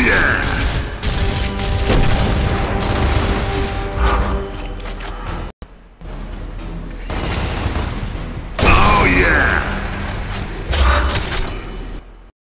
yeah!